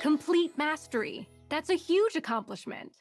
Complete mastery. That's a huge accomplishment.